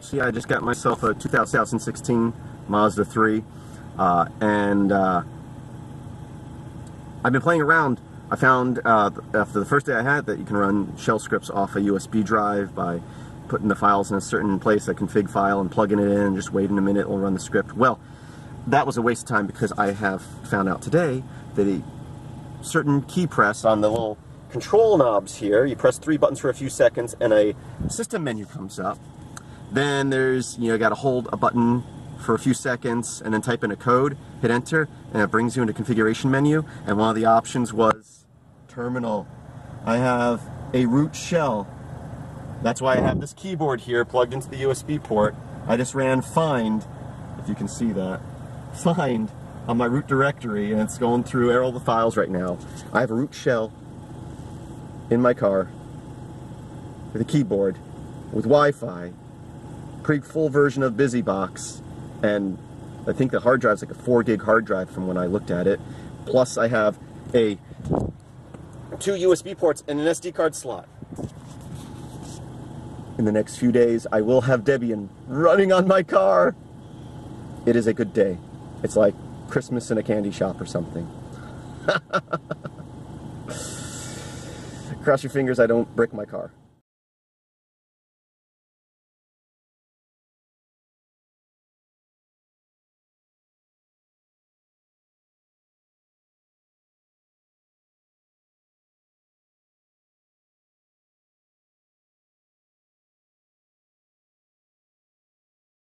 So yeah, I just got myself a 2016 Mazda 3, uh, and uh, I've been playing around. I found uh, after the first day I had that you can run shell scripts off a USB drive by putting the files in a certain place, a config file, and plugging it in, and just waiting a minute, it'll run the script. Well, that was a waste of time because I have found out today that a certain key press on the little control knobs here, you press three buttons for a few seconds and a system menu comes up. Then there's, you know, got to hold a button for a few seconds and then type in a code, hit enter, and it brings you into configuration menu. And one of the options was terminal. I have a root shell. That's why I have this keyboard here plugged into the USB port. I just ran find, if you can see that, find on my root directory and it's going through all the files right now. I have a root shell in my car with a keyboard with Wi-Fi, pretty full version of BusyBox, and I think the hard drive's like a 4 gig hard drive from when I looked at it. Plus I have a two USB ports and an SD card slot. In the next few days, I will have Debian running on my car. It is a good day. It's like Christmas in a candy shop or something. Cross your fingers I don't brick my car.